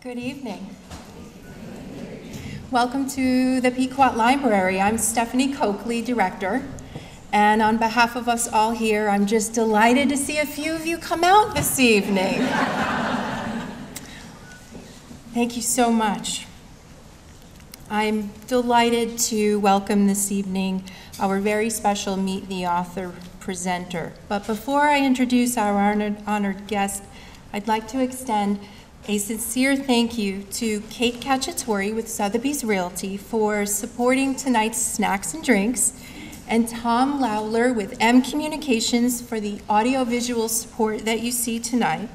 Good evening. Welcome to the Pequot Library. I'm Stephanie Coakley, Director. And on behalf of us all here, I'm just delighted to see a few of you come out this evening. Thank you so much. I'm delighted to welcome this evening our very special Meet the Author presenter. But before I introduce our honored, honored guest, I'd like to extend a sincere thank you to Kate Cacciatore with Sotheby's Realty for supporting tonight's snacks and drinks, and Tom Lowler with M Communications for the audiovisual support that you see tonight.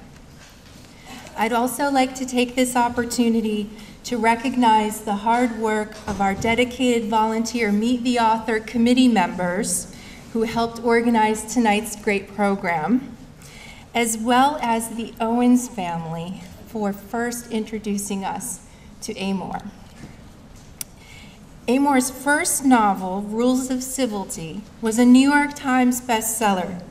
I'd also like to take this opportunity to recognize the hard work of our dedicated volunteer Meet the Author committee members who helped organize tonight's great program, as well as the Owens family for first introducing us to Amor. Amor's first novel, Rules of Civility, was a New York Times bestseller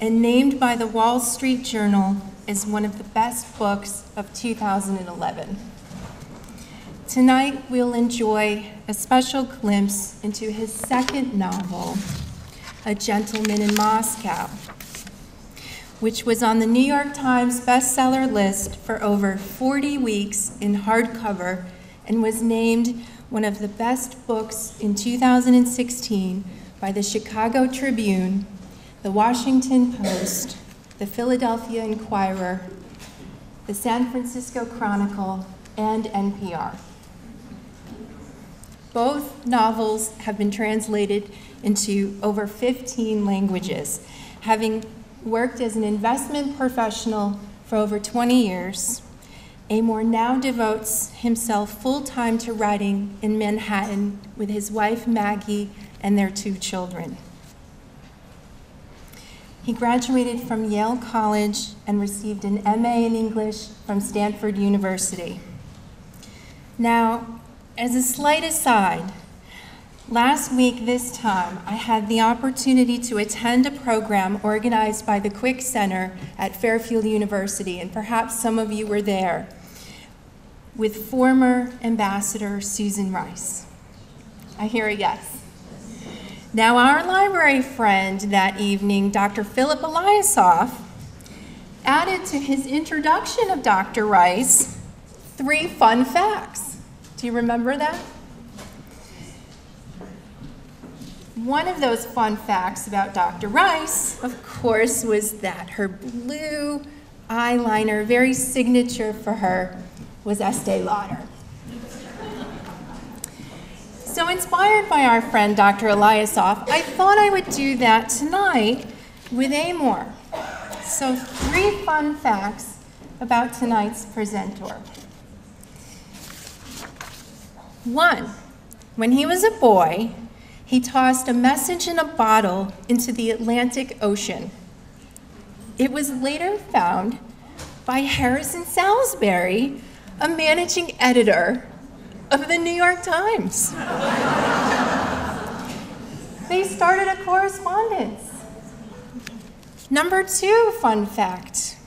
and named by the Wall Street Journal as one of the best books of 2011. Tonight, we'll enjoy a special glimpse into his second novel, A Gentleman in Moscow, which was on the New York Times bestseller list for over 40 weeks in hardcover and was named one of the best books in 2016 by the Chicago Tribune, the Washington Post, the Philadelphia Inquirer, the San Francisco Chronicle, and NPR. Both novels have been translated into over 15 languages, having worked as an investment professional for over 20 years. Amor now devotes himself full time to writing in Manhattan with his wife Maggie and their two children. He graduated from Yale College and received an MA in English from Stanford University. Now, as a slight aside, Last week, this time, I had the opportunity to attend a program organized by the Quick Center at Fairfield University, and perhaps some of you were there, with former Ambassador Susan Rice. I hear a yes. Now, our library friend that evening, Dr. Philip Eliasoff, added to his introduction of Dr. Rice three fun facts. Do you remember that? One of those fun facts about Dr. Rice, of course, was that her blue eyeliner, very signature for her, was Estee Lauder. So inspired by our friend Dr. Eliasoff, I thought I would do that tonight with Amor. So three fun facts about tonight's presenter. One, when he was a boy, he tossed a message in a bottle into the Atlantic Ocean. It was later found by Harrison Salisbury, a managing editor of the New York Times. they started a correspondence. Number two fun fact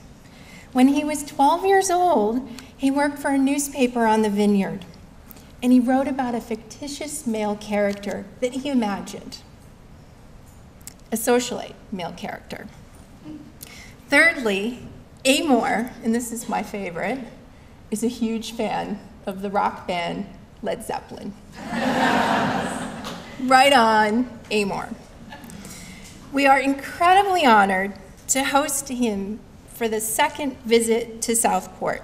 when he was 12 years old, he worked for a newspaper on the vineyard and he wrote about a fictitious male character that he imagined a socialite male character. Thirdly, Amor, and this is my favorite, is a huge fan of the rock band Led Zeppelin. right on, Amor. We are incredibly honored to host him for the second visit to Southport.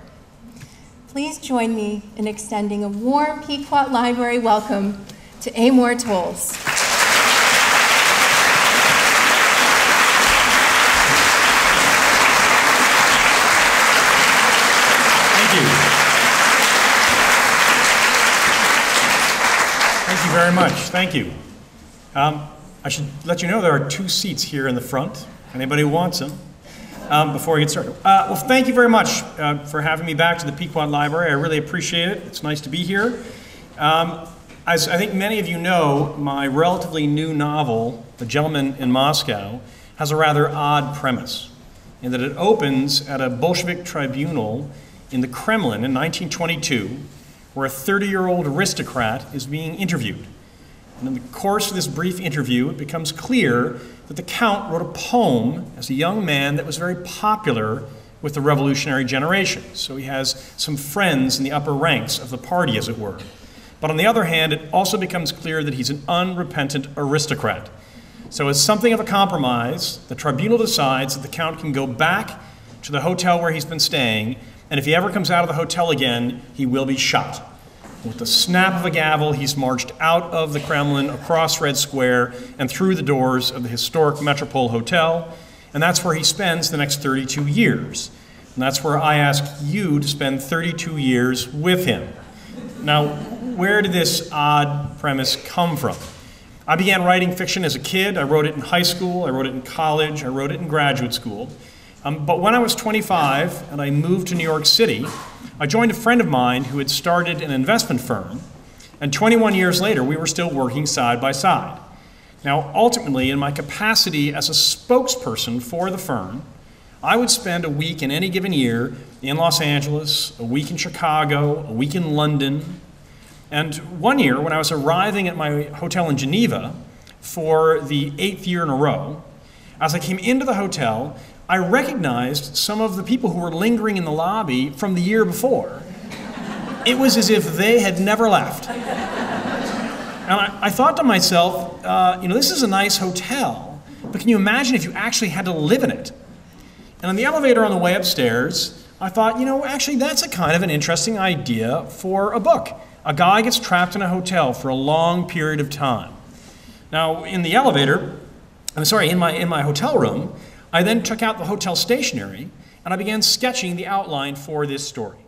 Please join me in extending a warm Pequot Library welcome to Amor you. Thank you very much. Thank you. Um, I should let you know there are two seats here in the front. Anybody who wants them um, before we get started. Uh, well, thank you very much uh, for having me back to the Pequot Library. I really appreciate it. It's nice to be here. Um, as I think many of you know, my relatively new novel, The Gentleman in Moscow, has a rather odd premise in that it opens at a Bolshevik tribunal in the Kremlin in 1922, where a 30 year old aristocrat is being interviewed. And in the course of this brief interview, it becomes clear that the Count wrote a poem as a young man that was very popular with the revolutionary generation. So he has some friends in the upper ranks of the party, as it were. But on the other hand, it also becomes clear that he's an unrepentant aristocrat. So, as something of a compromise, the tribunal decides that the Count can go back to the hotel where he's been staying, and if he ever comes out of the hotel again, he will be shot. With the snap of a gavel, he's marched out of the Kremlin, across Red Square, and through the doors of the historic Metropole Hotel, and that's where he spends the next 32 years. And that's where I ask you to spend 32 years with him. Now, where did this odd premise come from? I began writing fiction as a kid. I wrote it in high school, I wrote it in college, I wrote it in graduate school. Um, but when I was 25 and I moved to New York City, I joined a friend of mine who had started an investment firm, and 21 years later, we were still working side by side. Now, ultimately, in my capacity as a spokesperson for the firm, I would spend a week in any given year in Los Angeles, a week in Chicago, a week in London. And one year, when I was arriving at my hotel in Geneva for the eighth year in a row, as I came into the hotel, I recognized some of the people who were lingering in the lobby from the year before. It was as if they had never left. And I, I thought to myself, uh, you know, this is a nice hotel, but can you imagine if you actually had to live in it? And on the elevator on the way upstairs, I thought, you know, actually, that's a kind of an interesting idea for a book. A guy gets trapped in a hotel for a long period of time. Now, in the elevator, I'm sorry, in my, in my hotel room, I then took out the hotel stationery and I began sketching the outline for this story.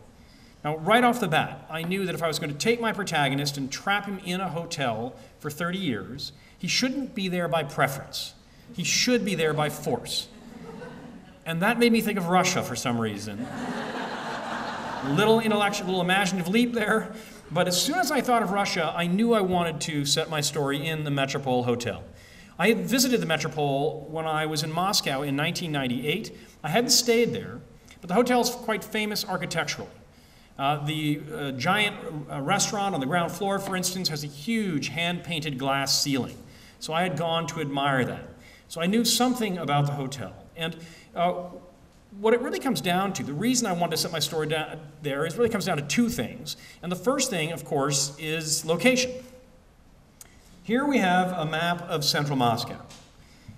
Now, right off the bat, I knew that if I was going to take my protagonist and trap him in a hotel for 30 years, he shouldn't be there by preference. He should be there by force. And that made me think of Russia for some reason. little intellectual, little imaginative leap there. But as soon as I thought of Russia, I knew I wanted to set my story in the Metropole Hotel. I had visited the Metropole when I was in Moscow in 1998. I hadn't stayed there, but the hotel is quite famous architecturally. Uh, the uh, giant uh, restaurant on the ground floor, for instance, has a huge hand painted glass ceiling. So I had gone to admire that. So I knew something about the hotel. And uh, what it really comes down to, the reason I wanted to set my story down there, is really comes down to two things. And the first thing, of course, is location. Here we have a map of central Moscow.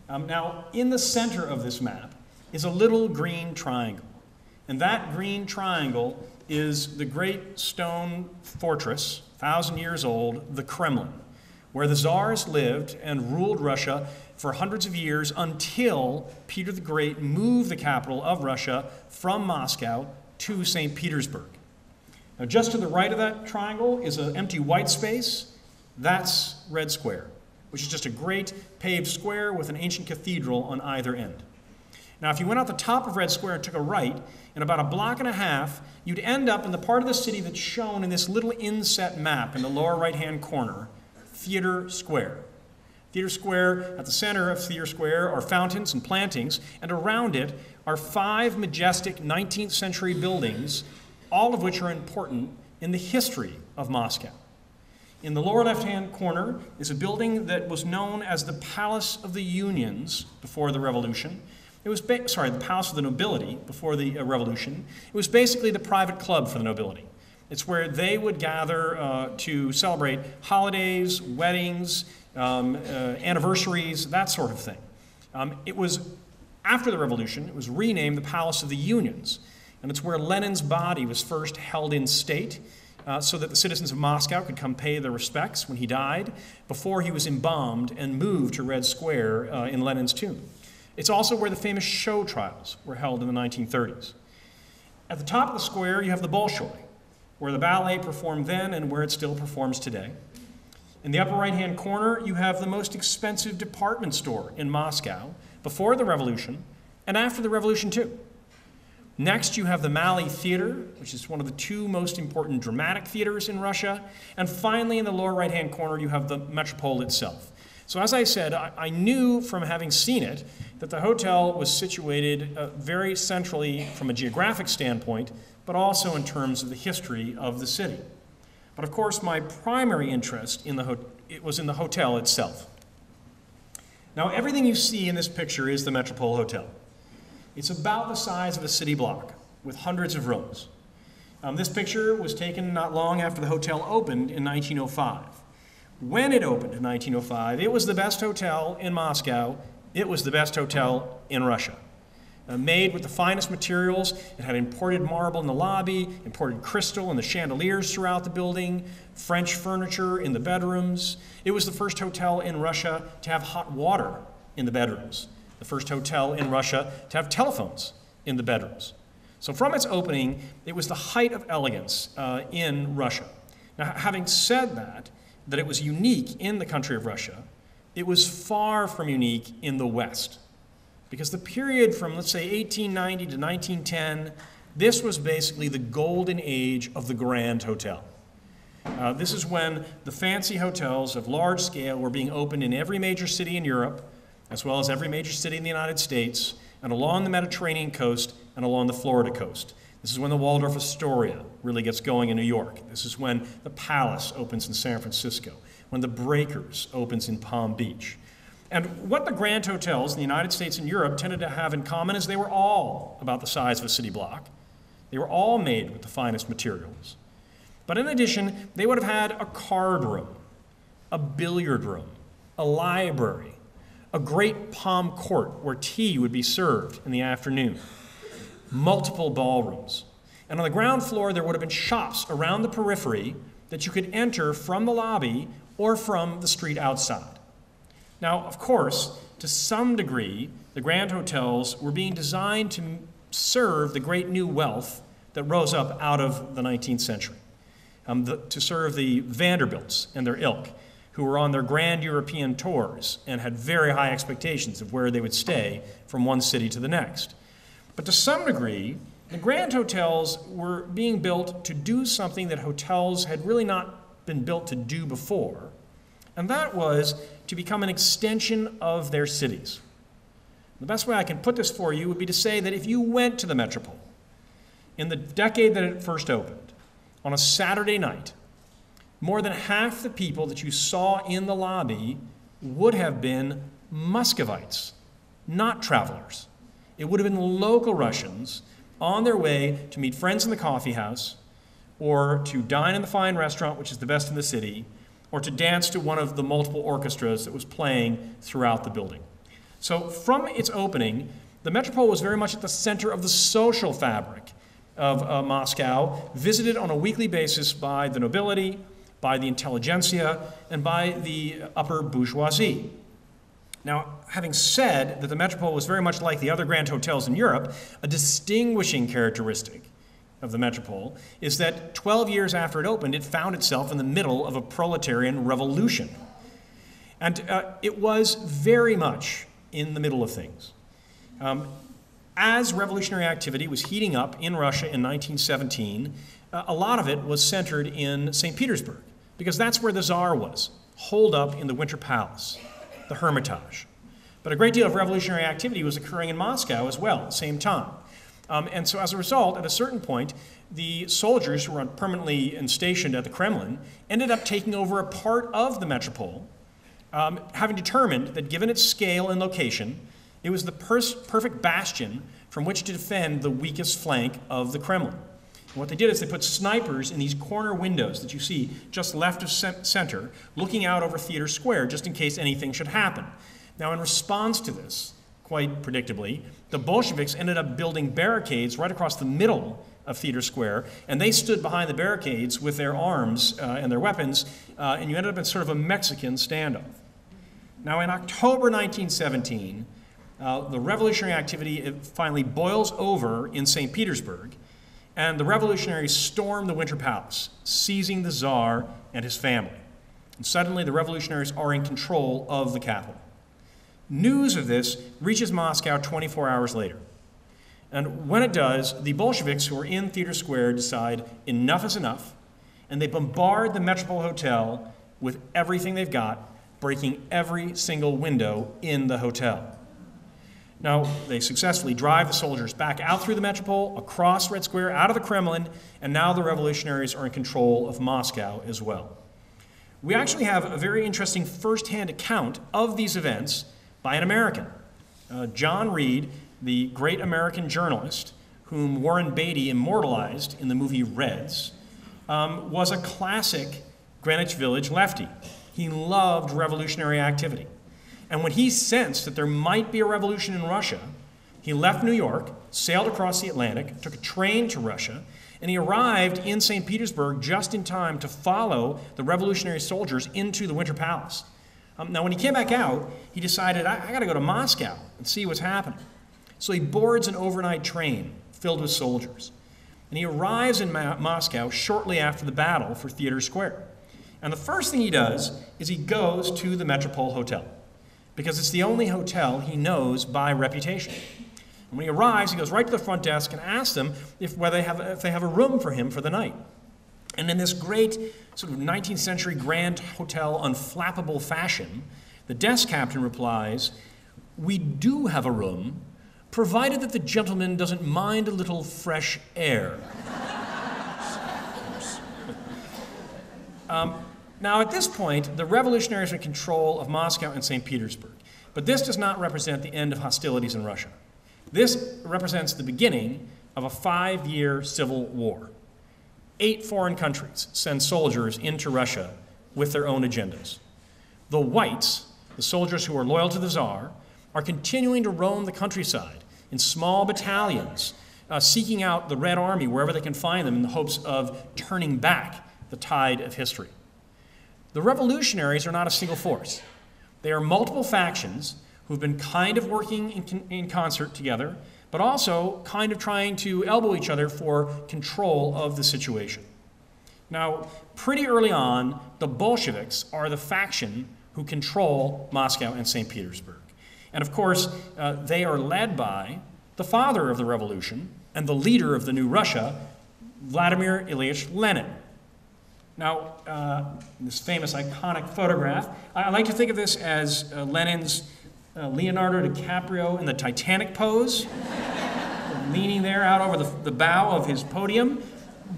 Um, now, in the center of this map is a little green triangle. And that green triangle is the great stone fortress, thousand years old, the Kremlin, where the czars lived and ruled Russia for hundreds of years until Peter the Great moved the capital of Russia from Moscow to St. Petersburg. Now, just to the right of that triangle is an empty white space that's Red Square, which is just a great paved square with an ancient cathedral on either end. Now, if you went out the top of Red Square and took a right, in about a block and a half, you'd end up in the part of the city that's shown in this little inset map in the lower right hand corner Theater Square. Theater Square, at the center of Theater Square, are fountains and plantings, and around it are five majestic 19th century buildings, all of which are important in the history of Moscow. In the lower left hand corner is a building that was known as the Palace of the Unions before the Revolution. It was, sorry, the Palace of the Nobility before the uh, Revolution. It was basically the private club for the nobility. It's where they would gather uh, to celebrate holidays, weddings, um, uh, anniversaries, that sort of thing. Um, it was after the Revolution, it was renamed the Palace of the Unions. And it's where Lenin's body was first held in state uh, so that the citizens of Moscow could come pay their respects when he died before he was embalmed and moved to Red Square uh, in Lenin's tomb. It's also where the famous show trials were held in the 1930s. At the top of the square, you have the Bolshoi, where the ballet performed then and where it still performs today. In the upper right hand corner, you have the most expensive department store in Moscow before the revolution and after the revolution, too. Next, you have the Maly Theater, which is one of the two most important dramatic theaters in Russia. And finally, in the lower right hand corner, you have the Metropole itself. So, as I said, I, I knew from having seen it that the hotel was situated uh, very centrally from a geographic standpoint, but also in terms of the history of the city. But of course, my primary interest in the it was in the hotel itself. Now, everything you see in this picture is the Metropole Hotel. It's about the size of a city block with hundreds of rooms. Um, this picture was taken not long after the hotel opened in 1905. When it opened in 1905, it was the best hotel in Moscow. It was the best hotel in Russia. Uh, made with the finest materials, it had imported marble in the lobby, imported crystal in the chandeliers throughout the building, French furniture in the bedrooms. It was the first hotel in Russia to have hot water in the bedrooms, the first hotel in Russia to have telephones in the bedrooms. So, from its opening, it was the height of elegance uh, in Russia. Now, having said that, that it was unique in the country of Russia, it was far from unique in the West. Because the period from, let's say, 1890 to 1910, this was basically the golden age of the Grand Hotel. Uh, this is when the fancy hotels of large scale were being opened in every major city in Europe, as well as every major city in the United States, and along the Mediterranean coast and along the Florida coast. This is when the Waldorf Astoria really gets going in New York. This is when the Palace opens in San Francisco, when the Breakers opens in Palm Beach. And what the grand hotels in the United States and Europe tended to have in common is they were all about the size of a city block. They were all made with the finest materials. But in addition, they would have had a card room, a billiard room, a library, a great palm court where tea would be served in the afternoon, multiple ballrooms. And on the ground floor, there would have been shops around the periphery that you could enter from the lobby or from the street outside. Now, of course, to some degree, the grand hotels were being designed to serve the great new wealth that rose up out of the 19th century, um, the, to serve the Vanderbilts and their ilk, who were on their grand European tours and had very high expectations of where they would stay from one city to the next. But to some degree, the grand hotels were being built to do something that hotels had really not been built to do before, and that was to become an extension of their cities. The best way I can put this for you would be to say that if you went to the Metropole in the decade that it first opened, on a Saturday night, more than half the people that you saw in the lobby would have been Muscovites, not travelers. It would have been local Russians on their way to meet friends in the coffee house, or to dine in the fine restaurant, which is the best in the city, or to dance to one of the multiple orchestras that was playing throughout the building. So, from its opening, the Metropole was very much at the center of the social fabric of uh, Moscow, visited on a weekly basis by the nobility, by the intelligentsia, and by the upper bourgeoisie. Now, having said that the Metropole was very much like the other grand hotels in Europe, a distinguishing characteristic of the Metropole is that 12 years after it opened, it found itself in the middle of a proletarian revolution. And uh, it was very much in the middle of things. Um, as revolutionary activity was heating up in Russia in 1917, uh, a lot of it was centered in St. Petersburg because that's where the Tsar was, holed up in the Winter Palace, the Hermitage. But a great deal of revolutionary activity was occurring in Moscow as well at the same time. Um, and so, as a result, at a certain point, the soldiers who were permanently stationed at the Kremlin ended up taking over a part of the metropole, um, having determined that given its scale and location, it was the perfect bastion from which to defend the weakest flank of the Kremlin. What they did is they put snipers in these corner windows that you see just left of center, looking out over Theater Square just in case anything should happen. Now, in response to this, quite predictably, the Bolsheviks ended up building barricades right across the middle of Theater Square, and they stood behind the barricades with their arms uh, and their weapons, uh, and you ended up in sort of a Mexican standoff. Now, in October 1917, uh, the revolutionary activity finally boils over in St. Petersburg, and the revolutionaries storm the Winter Palace, seizing the Tsar and his family. And suddenly, the revolutionaries are in control of the capital. News of this reaches Moscow 24 hours later. And when it does, the Bolsheviks who are in Theater Square decide enough is enough, and they bombard the Metropole Hotel with everything they've got, breaking every single window in the hotel. Now, they successfully drive the soldiers back out through the Metropole, across Red Square, out of the Kremlin, and now the revolutionaries are in control of Moscow as well. We actually have a very interesting first-hand account of these events by an American. Uh, John Reed, the great American journalist, whom Warren Beatty immortalized in the movie Reds, um, was a classic Greenwich Village lefty. He loved revolutionary activity. And when he sensed that there might be a revolution in Russia, he left New York, sailed across the Atlantic, took a train to Russia, and he arrived in St. Petersburg just in time to follow the revolutionary soldiers into the Winter Palace. Um, now, when he came back out, he decided, I, I got to go to Moscow and see what's happening. So he boards an overnight train filled with soldiers. And he arrives in Ma- Moscow shortly after the battle for Theater Square. And the first thing he does is he goes to the Metropole Hotel because it's the only hotel he knows by reputation. And when he arrives, he goes right to the front desk and asks them if, whether they have, if they have a room for him for the night. And in this great sort of 19th century grand hotel unflappable fashion, the desk captain replies, We do have a room, provided that the gentleman doesn't mind a little fresh air. um, now, at this point, the revolutionaries are in control of Moscow and St. Petersburg. But this does not represent the end of hostilities in Russia. This represents the beginning of a five year civil war. Eight foreign countries send soldiers into Russia with their own agendas. The whites, the soldiers who are loyal to the Tsar, are continuing to roam the countryside in small battalions, uh, seeking out the Red Army wherever they can find them in the hopes of turning back the tide of history. The revolutionaries are not a single force. They are multiple factions who've been kind of working in, in, concert together, but also kind of trying to elbow each other for control of the situation. Now, pretty early on, the Bolsheviks are the faction who control Moscow and St. Petersburg. And of course, uh, they are led by the father of the revolution and the leader of the new Russia, Vladimir Ilyich Lenin. Now, uh, this famous iconic photograph, I, like to think of this as uh, Lenin's uh, Leonardo DiCaprio in the Titanic pose, leaning there out over the, the, bow of his podium.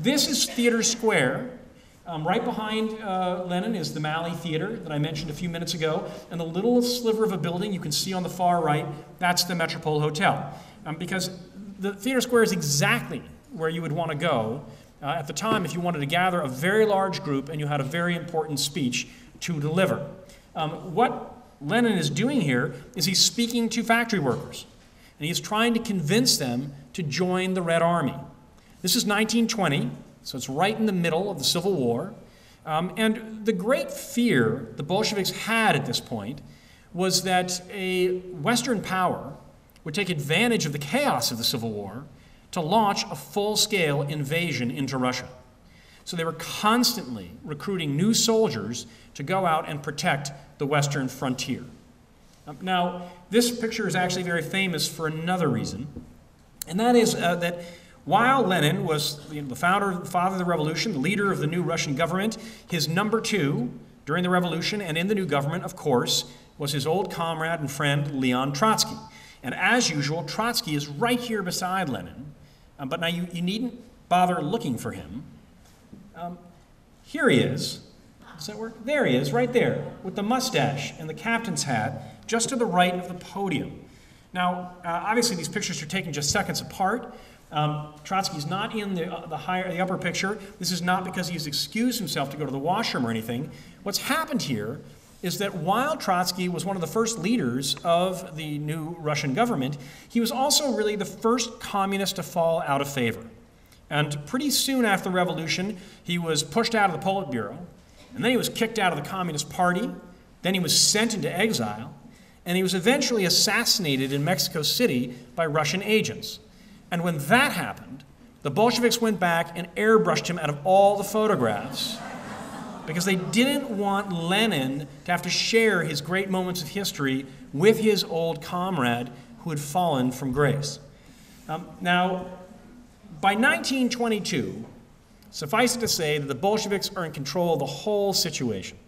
This is Theater Square. Um, right behind uh, Lenin is the Maly Theater that I mentioned a few minutes ago, and the little sliver of a building you can see on the far right, that's the Metropole Hotel. Um, because the Theater Square is exactly where you would want to go uh, at the time if you wanted to gather a very large group and you had a very important speech to deliver. Um, what Lenin is doing here is he's speaking to factory workers, and he's trying to convince them to join the Red Army. This is 1920, so it's right in the middle of the Civil War. Um, and the great fear the Bolsheviks had at this point was that a Western power would take advantage of the chaos of the Civil War to launch a full scale invasion into Russia. So they were constantly recruiting new soldiers to go out and protect the western frontier. Um, now, this picture is actually very famous for another reason, and that is uh, that while Lenin was you know, the founder, the father of the revolution, the leader of the new Russian government, his number two during the revolution and in the new government, of course, was his old comrade and friend Leon Trotsky. And as usual, Trotsky is right here beside Lenin. Um, but now you, you needn't bother looking for him. Um, here he is. Does that work? There he is, right there, with the mustache and the captain's hat, just to the right of the podium. Now, uh, obviously, these pictures are taken just seconds apart. Um, Trotsky's not in the, uh, the, higher, the upper picture. This is not because he's excused himself to go to the washroom or anything. What's happened here is that while Trotsky was one of the first leaders of the new Russian government, he was also really the first communist to fall out of favor. And pretty soon after the revolution, he was pushed out of the Politburo, and then he was kicked out of the Communist Party, then he was sent into exile, and he was eventually assassinated in Mexico City by Russian agents. And when that happened, the Bolsheviks went back and airbrushed him out of all the photographs because they didn't want Lenin to have to share his great moments of history with his old comrade who had fallen from grace. Um, now, by 1922, suffice it to say that the Bolsheviks are in control of the whole situation.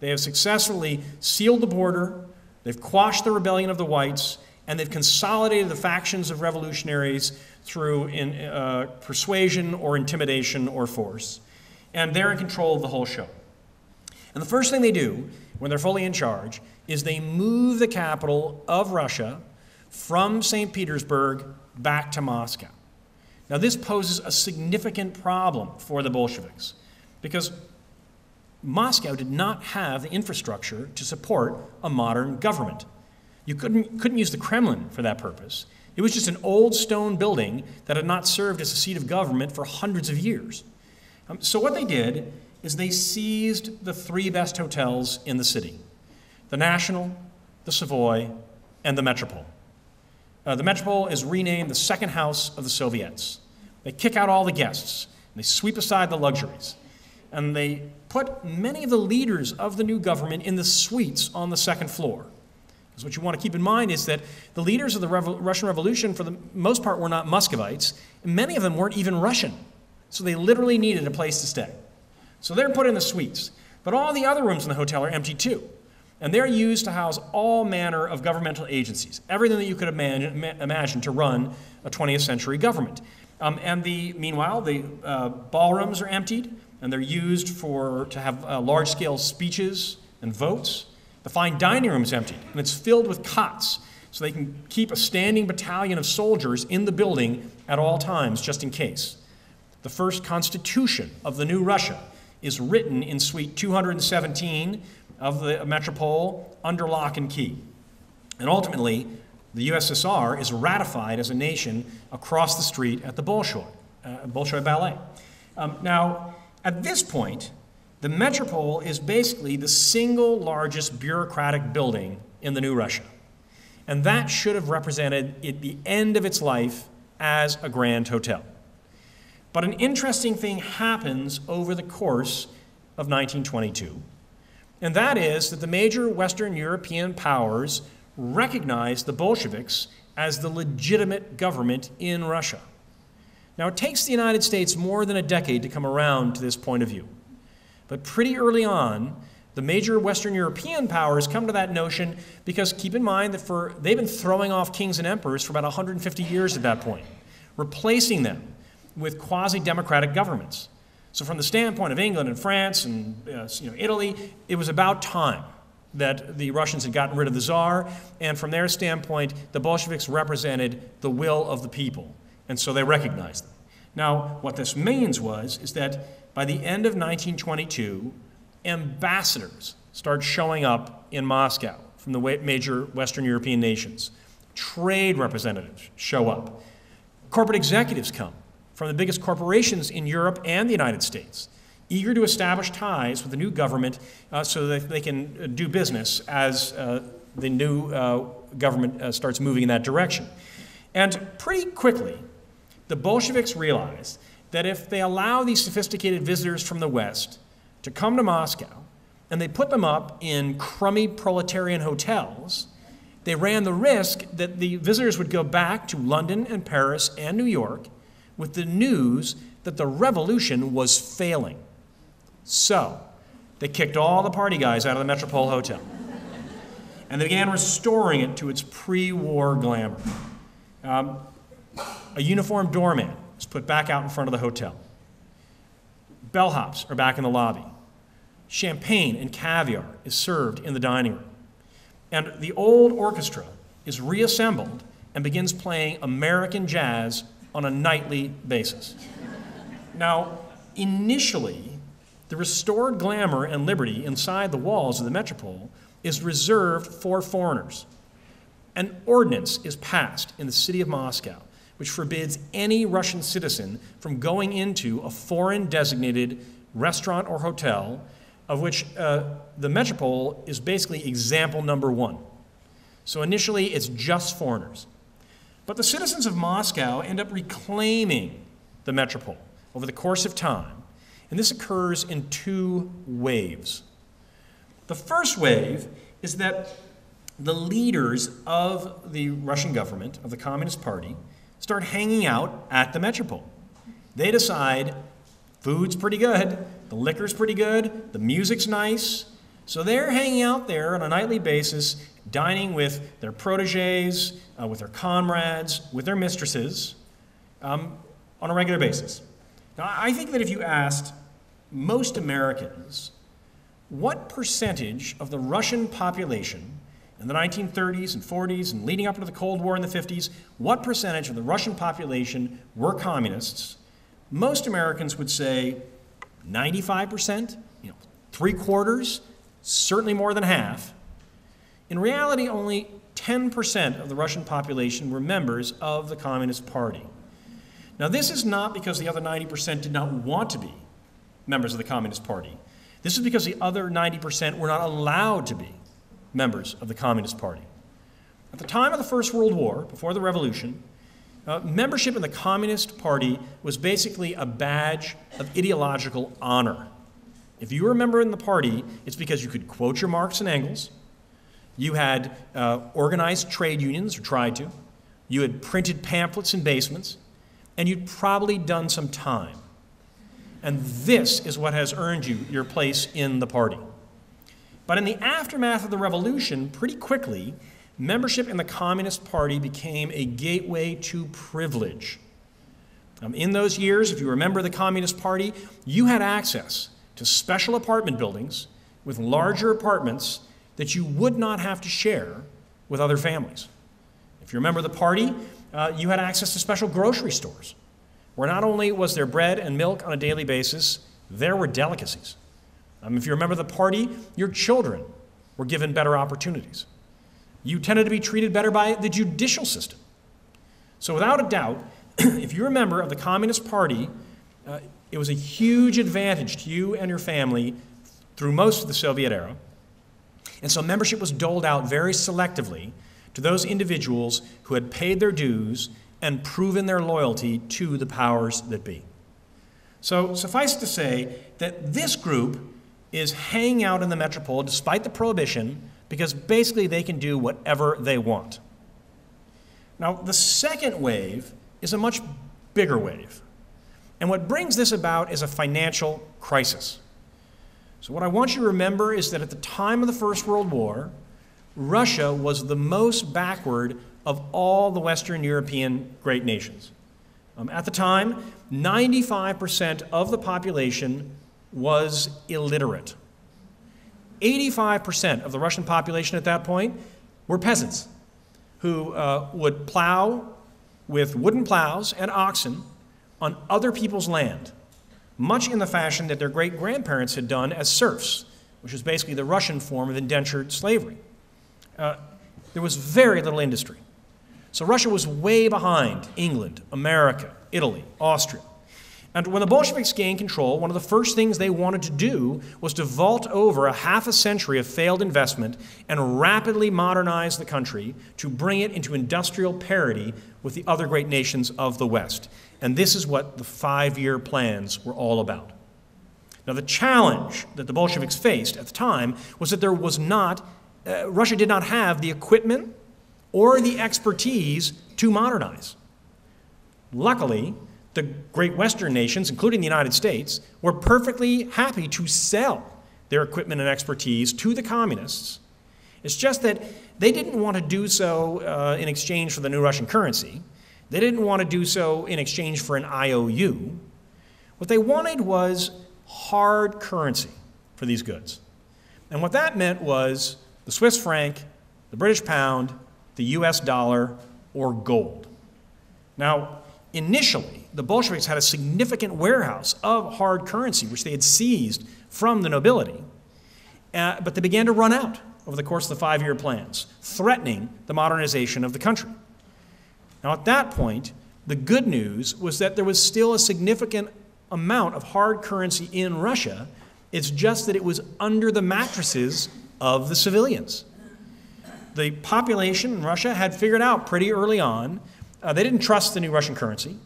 They have successfully sealed the border, they've quashed the rebellion of the whites, and they've consolidated the factions of revolutionaries through in, uh, persuasion or intimidation or force. And they're in control of the whole show. And the first thing they do when they're fully in charge is they move the capital of Russia from St. Petersburg back to Moscow. Now, this poses a significant problem for the Bolsheviks because Moscow did not have the infrastructure to support a modern government. You couldn't, couldn't use the Kremlin for that purpose. It was just an old stone building that had not served as a seat of government for hundreds of years. Um, so, what they did is they seized the three best hotels in the city the National, the Savoy, and the Metropole. Uh, the Metropole is renamed the second house of the Soviets. They kick out all the guests, they sweep aside the luxuries, and they put many of the leaders of the new government in the suites on the second floor. Because what you want to keep in mind is that the leaders of the Revo- Russian Revolution, for the most part, were not Muscovites, and many of them weren't even Russian. So they literally needed a place to stay. So they're put in the suites. But all the other rooms in the hotel are empty too. And they're used to house all manner of governmental agencies, everything that you could imagine, imagine to run a 20th century government. Um, and the, meanwhile, the uh, ballrooms are emptied, and they're used for, to have uh, large scale speeches and votes. The fine dining room is emptied, and it's filled with cots, so they can keep a standing battalion of soldiers in the building at all times, just in case. The first constitution of the new Russia is written in Suite 217 of the Metropole under lock and key. And ultimately, the USSR is ratified as a nation across the street at the Bolshoi, uh, Bolshoi Ballet. Um, now, at this point, the Metropole is basically the single largest bureaucratic building in the new Russia. And that should have represented at the end of its life as a grand hotel. But an interesting thing happens over the course of 1922, and that is that the major Western European powers recognize the Bolsheviks as the legitimate government in Russia. Now, it takes the United States more than a decade to come around to this point of view. But pretty early on, the major Western European powers come to that notion because keep in mind that for they've been throwing off kings and emperors for about 150 years at that point, replacing them with quasi-democratic governments. So, from the standpoint of England and France and uh, you know, Italy, it was about time that the Russians had gotten rid of the Tsar, and from their standpoint, the Bolsheviks represented the will of the people, and so they recognized them. Now, what this means was is that by the end of 1922, ambassadors start showing up in Moscow from the major Western European nations. Trade representatives show up. Corporate executives come from the biggest corporations in Europe and the United States, eager to establish ties with the new government uh, so that they can uh, do business as uh, the new uh, government uh, starts moving in that direction. And pretty quickly, the Bolsheviks realized that if they allow these sophisticated visitors from the West to come to Moscow and they put them up in crummy proletarian hotels, they ran the risk that the visitors would go back to London and Paris and New York with the news that the revolution was failing. So, they kicked all the party guys out of the Metropole Hotel. And they began restoring it to its pre war glamour. Um, a uniformed doorman is put back out in front of the hotel. Bellhops are back in the lobby. Champagne and caviar is served in the dining room. And the old orchestra is reassembled and begins playing American jazz on a nightly basis. Now, initially, the restored glamour and liberty inside the walls of the metropole is reserved for foreigners. An ordinance is passed in the city of Moscow which forbids any Russian citizen from going into a foreign designated restaurant or hotel, of which uh, the metropole is basically example number one. So initially, it's just foreigners. But the citizens of Moscow end up reclaiming the metropole over the course of time, and this occurs in two waves. The first wave is that the leaders of the Russian government, of the Communist Party, start hanging out at the Metropole. They decide food's pretty good, the liquor's pretty good, the music's nice, So they're hanging out there on a nightly basis, dining with their proteges, uh, with their comrades, with their mistresses um, on a regular basis. Now, I think that if you asked most Americans what percentage of the Russian population in the 1930s and 40s and leading up to the Cold War in the 50s, what percentage of the Russian population were communists, most Americans would say 95%, you know, three quarters, certainly more than half. In reality, only 10% of the Russian population were members of the Communist Party. Now, this is not because the other 90% did not want to be members of the Communist Party. This is because the other 90% were not allowed to be members of the Communist Party. At the time of the First World War, before the Revolution, uh, membership in the Communist Party was basically a badge of ideological honor. If you were a member in the party, it's because you could quote your Marx and Engels, you had uh, organized trade unions, or tried to, you had printed pamphlets in basements, and you'd probably done some time. And this is what has earned you your place in the party. But in the aftermath of the revolution, pretty quickly, membership in the Communist Party became a gateway to privilege. Um, in those years, if you remember the Communist Party, you had access to special apartment buildings with larger apartments that you would not have to share with other families. If you remember the party, uh, you had access to special grocery stores where not only was there bread and milk on a daily basis, there were delicacies. Um, if you remember the party, your children were given better opportunities. You tended to be treated better by the judicial system. So, without a doubt, if you're a member of the Communist Party, uh, it was a huge advantage to you and your family through most of the Soviet era. And so, membership was doled out very selectively to those individuals who had paid their dues and proven their loyalty to the powers that be. So, suffice to say that this group is hanging out in the metropole despite the prohibition because basically they can do whatever they want. Now, the second wave is a much bigger wave. And what brings this about is a financial crisis. So, what I want you to remember is that at the time of the First World War, Russia was the most backward of all the Western European great nations. Um, at the time, 95% of the population was illiterate. 85% of the Russian population at that point were peasants who uh, would plow with wooden plows and oxen on other people's land, much in the fashion that their great grandparents had done as serfs, which was basically the Russian form of indentured slavery. Uh, there was very little industry. So Russia was way behind England, America, Italy, Austria. And when the Bolsheviks gained control, one of the first things they wanted to do was to vault over a half a century of failed investment and rapidly modernize the country to bring it into industrial parity with the other great nations of the West. And this is what the five year plans were all about. Now, the challenge that the Bolsheviks faced at the time was that there was not, uh, Russia did not have the equipment or the expertise to modernize. Luckily, the great Western nations, including the United States, were perfectly happy to sell their equipment and expertise to the communists. It's just that they didn't want to do so uh, in exchange for the new Russian currency. They didn't want to do so in exchange for an IOU. What they wanted was hard currency for these goods. And what that meant was the Swiss franc, the British pound, the US dollar, or gold. Now, initially, the Bolsheviks had a significant warehouse of hard currency, which they had seized from the nobility, uh, but they began to run out over the course of the five year plans, threatening the modernization of the country. Now, at that point, the good news was that there was still a significant amount of hard currency in Russia. It's just that it was under the mattresses of the civilians. The population in Russia had figured out pretty early on uh, they didn't trust the new Russian currency,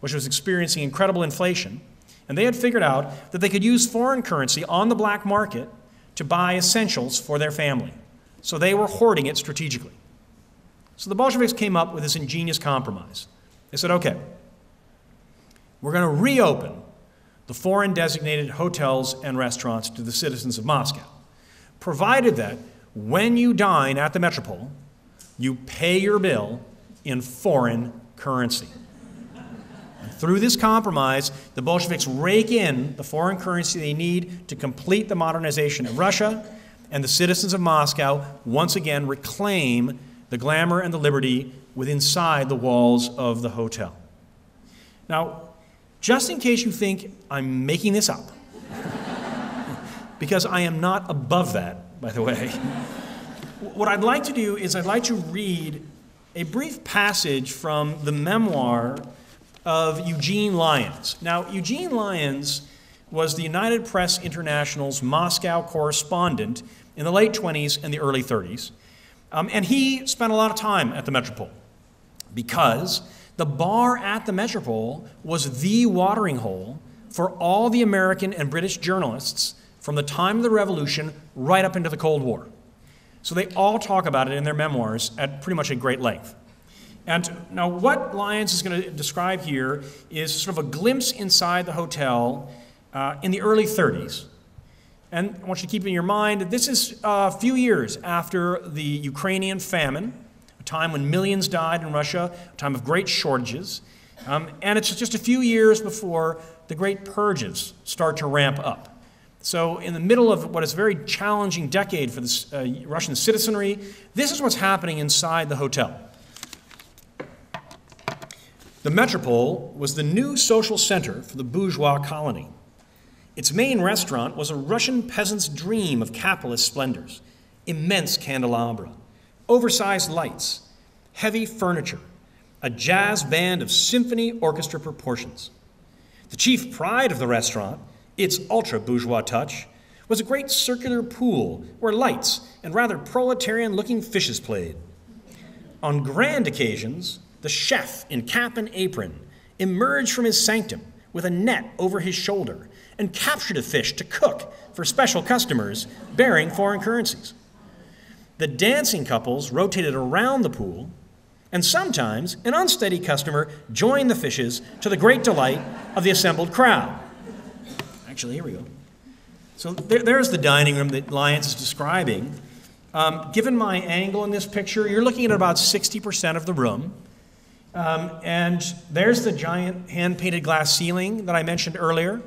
which was experiencing incredible inflation. And they had figured out that they could use foreign currency on the black market to buy essentials for their family. So they were hoarding it strategically. So the Bolsheviks came up with this ingenious compromise. They said, okay, we're going to reopen the foreign designated hotels and restaurants to the citizens of Moscow. provided that when you dine at the Metropole, you pay your bill in foreign currency. Through this compromise, the Bolsheviks rake in the foreign currency they need to complete the modernization of Russia, and the citizens of Moscow once again reclaim the glamour and the liberty within inside the walls of the hotel. Now, just in case you think I'm making this up, because I am not above that, by the way, what I'd like to do is I'd like to read a brief passage from the memoir of Eugene Lyons. Now, Eugene Lyons was the United Press International's Moscow correspondent in the late 20s and the early 30s. Um, and he spent a lot of time at the Metropole because the bar at the Metropole was the watering hole for all the American and British journalists from the time of the Revolution right up into the Cold War. So they all talk about it in their memoirs at pretty much a great length. And now, what Lyons is going to describe here is sort of a glimpse inside the hotel uh, in the early 30s. And I want you to keep in your mind that this is a few years after the Ukrainian famine, a time when millions died in Russia, a time of great shortages. Um, and it's just a few years before the great purges start to ramp up. So, in the middle of what is a very challenging decade for the uh, Russian citizenry, this is what's happening inside the hotel. The Metropole was the new social center for the bourgeois colony. Its main restaurant was a Russian peasant's dream of capitalist splendors immense candelabra, oversized lights, heavy furniture, a jazz band of symphony orchestra proportions. The chief pride of the restaurant its ultra bourgeois touch was a great circular pool where lights and rather proletarian looking fishes played. On grand occasions, the chef in cap and apron emerged from his sanctum with a net over his shoulder and captured a fish to cook for special customers bearing foreign currencies. The dancing couples rotated around the pool, and sometimes an unsteady customer joined the fishes to the great delight of the assembled crowd. Actually, here we go. So there, there's the dining room that Lyons is describing. Um, given my angle in this picture, you're looking at about 60% of the room. Um, and there's the giant hand painted glass ceiling that I mentioned earlier.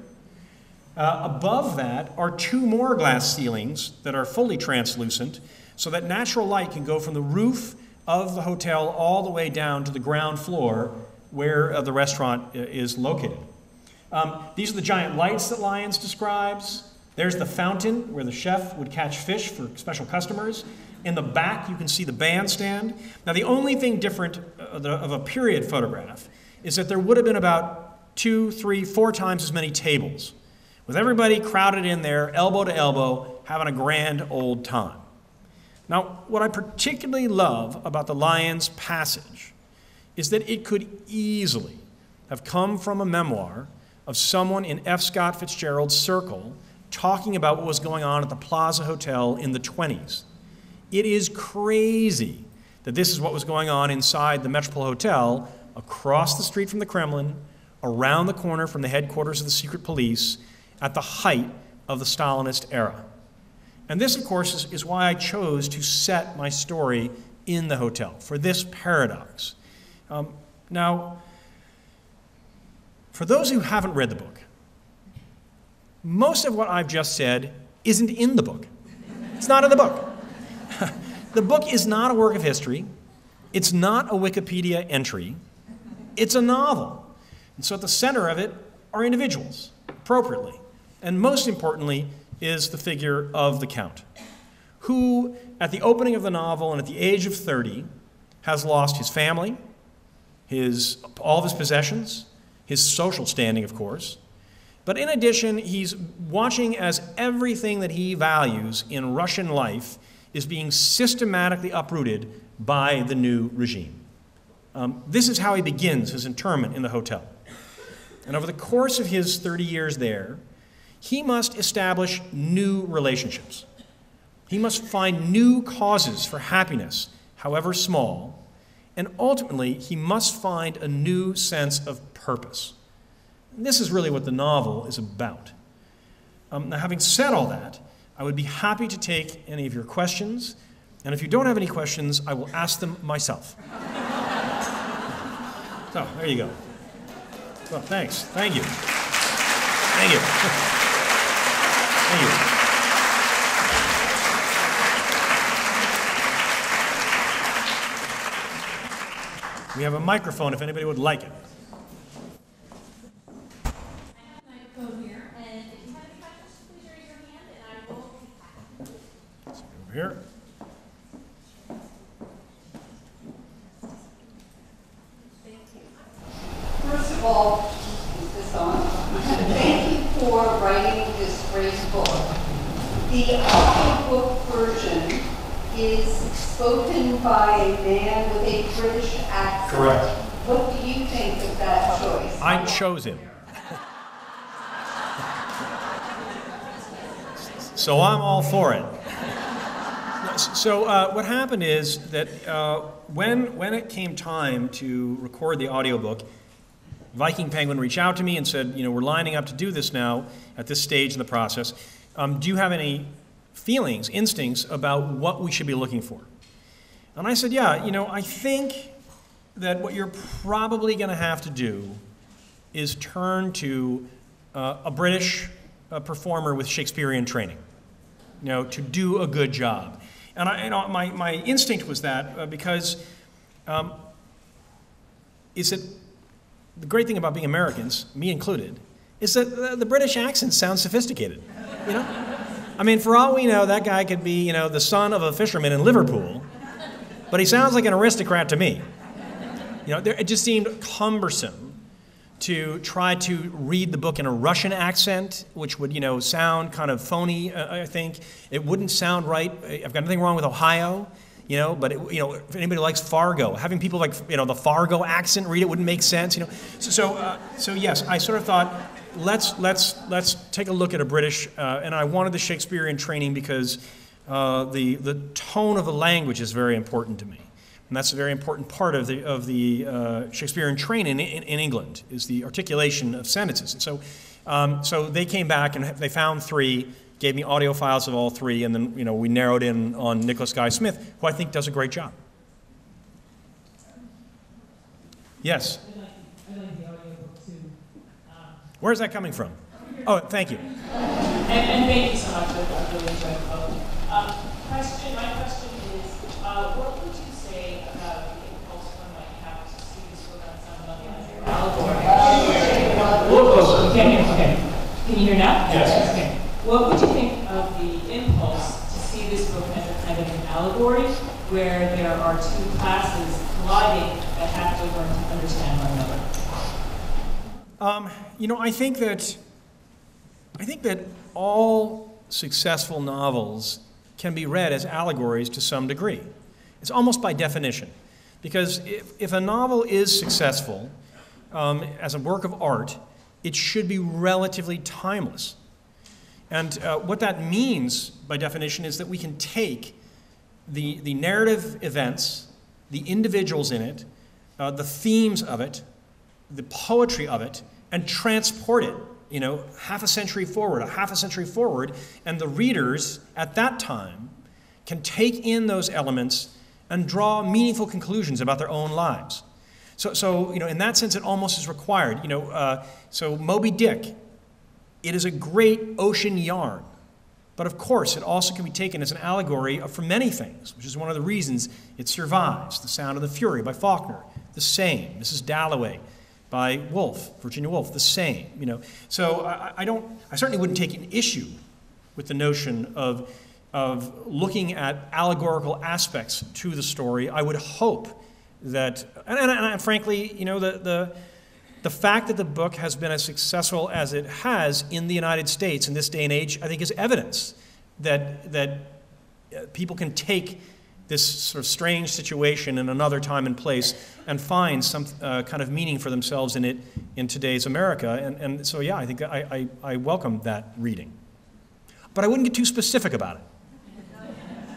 Uh, above that are two more glass ceilings that are fully translucent so that natural light can go from the roof of the hotel all the way down to the ground floor where uh, the restaurant uh, is located. Um, these are the giant lights that Lyons describes. There's the fountain where the chef would catch fish for special customers. In the back, you can see the bandstand. Now, the only thing different uh, of a period photograph is that there would have been about two, three, four times as many tables, with everybody crowded in there, elbow to elbow, having a grand old time. Now, what I particularly love about the Lyons' passage is that it could easily have come from a memoir of someone in F. Scott Fitzgerald's circle talking about what was going on at the Plaza Hotel in the 20s. It is crazy that this is what was going on inside the Metropole Hotel, across the street from the Kremlin, around the corner from the headquarters of the secret police, at the height of the Stalinist era. And this, of course, is, is why I chose to set my story in the hotel, for this paradox. Um, now, for those who haven't read the book, most of what I've just said isn't in the book. It's not in the book. the book is not a work of history, it's not a Wikipedia entry, it's a novel. And so at the center of it are individuals, appropriately. And most importantly, is the figure of the Count, who, at the opening of the novel and at the age of 30, has lost his family, his, all of his possessions, his social standing, of course. But in addition, he's watching as everything that he values in Russian life is being systematically uprooted by the new regime. Um, this is how he begins his internment in the hotel. And over the course of his 30 years there, he must establish new relationships. He must find new causes for happiness, however small, and ultimately, he must find a new sense of purpose. And this is really what the novel is about. Um, now, having said all that, I would be happy to take any of your questions, and if you don't have any questions, I will ask them myself. so, there you go. Well, thanks. Thank you. Thank you. You. We have a microphone if anybody would like it. Here. First of all? Thank you for writing this great book. The audiobook version is spoken by a man with a British accent. Correct. What do you think of that choice? I chose him. So I'm all for it. So uh, what happened is that uh, when, when it came time to record the audiobook, Viking Penguin reached out to me and said, you know, we're lining up to do this now at this stage in the process. Um, do you have any feelings, instincts about what we should be looking for? And I said, yeah, you know, I think that what you're probably going to have to do is turn to uh, a British uh, performer with Shakespearean training, you know, to do a good job. And I, you know, my, my instinct was that uh, because um, is that the great thing about being Americans, me included, is that the, British accent sounds sophisticated, you know? I mean, for all we know, that guy could be, you know, the son of a fisherman in Liverpool, but he sounds like an aristocrat to me. You know, there, it just seemed cumbersome to try to read the book in a Russian accent, which would, you know, sound kind of phony, uh, I think. It wouldn't sound right. I've got nothing wrong with Ohio, you know, but, it, you know, if anybody likes Fargo, having people like, you know, the Fargo accent read it wouldn't make sense, you know. So, so, uh, so yes, I sort of thought, let's, let's, let's take a look at a British, uh, and I wanted the Shakespearean training because uh, the, the tone of the language is very important to me. And that's a very important part of the, of the uh, Shakespearean training in, in, England, is the articulation of sentences. And so, um, so they came back and they found three, gave me audio files of all three, and then you know, we narrowed in on Nicholas Guy Smith, who I think does a great job. Yes? I like, like the audiobook too. Where's that coming from? Oh, thank you. and, and thank you so much. I I really enjoyed the book. Um, question, my question is, uh, what would you say about the impulse one might have to see this book on some level as an allegory? A little closer. You can't hear, okay. Can you hear now? Yes. Okay. What would you think of the impulse to see this book as a kind of an allegory where there are two classes colliding that have to learn to understand one another? Um, you know, I think that I think that all successful novels can be read as allegories to some degree. It's almost by definition, because if, if a novel is successful um, as a work of art, it should be relatively timeless. And uh, what that means, by definition, is that we can take the, the narrative events, the individuals in it, uh, the themes of it, the poetry of it, and transport it, you know, half a century forward, a half a century forward, and the readers at that time can take in those elements and draw meaningful conclusions about their own lives. So, so you know, in that sense, it almost is required. You know, uh, so Moby Dick, it is a great ocean yarn. But of course, it also can be taken as an allegory for many things, which is one of the reasons it survives. The Sound of the Fury by Faulkner, the same. Mrs. Dalloway by Woolf, Virginia Woolf, the same. You know, so I, I don't. I certainly wouldn't take an issue with the notion of of looking at allegorical aspects to the story. I would hope that, and, and, and frankly, you know, the the the fact that the book has been as successful as it has in the United States in this day and age, I think, is evidence that, that people can take this sort of strange situation in another time and place and find some uh, kind of meaning for themselves in it in today's America. And, and so, yeah, I think I, I, I welcome that reading. But I wouldn't get too specific about it.